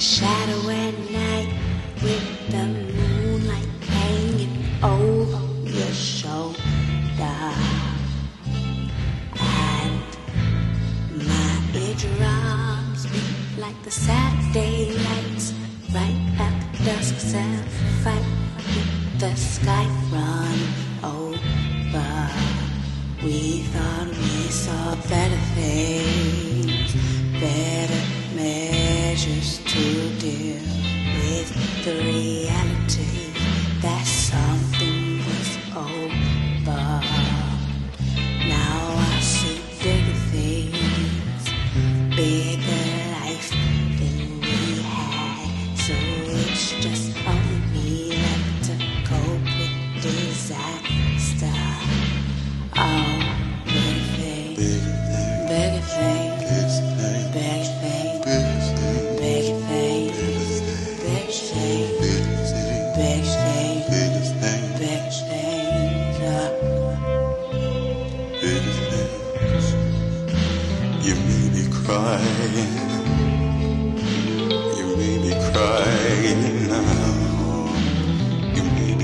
shadow at night with the like the Saturday lights right at dusk self fight the sky run over. We thought we saw better things, better measures to deal with the reality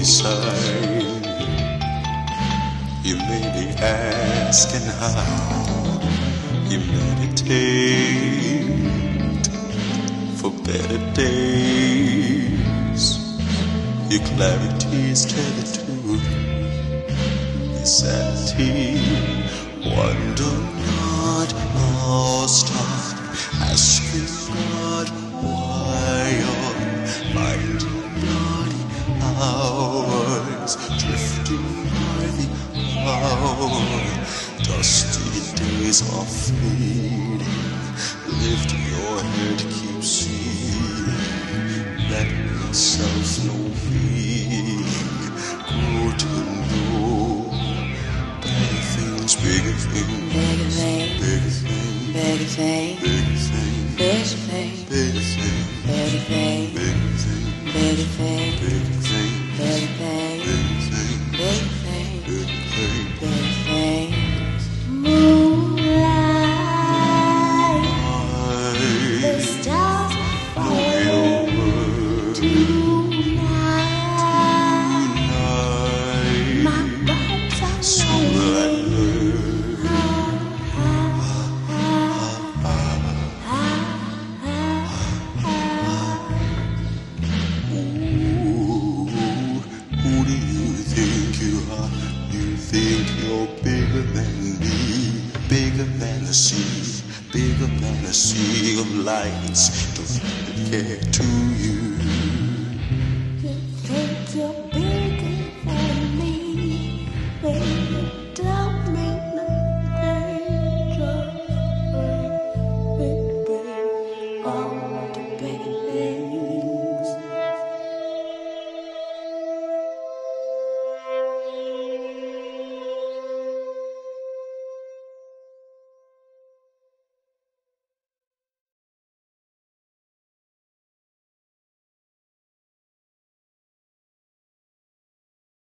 inside. You may be asking how you meditate for better days. Your clarity is tethered to insanity. Wonder not lost. hours drifting by the hour. Dusty days are fading. Lift your head, keep seeing. Let yourself no being. To know. Big things, bigger things. Bigger things. Bigger things. Bigger things. Bigger things. Bigger things. Bigger things. Bigger things. Think you're bigger than me, bigger than the sea, bigger than a sea of lights. Does it get to you? You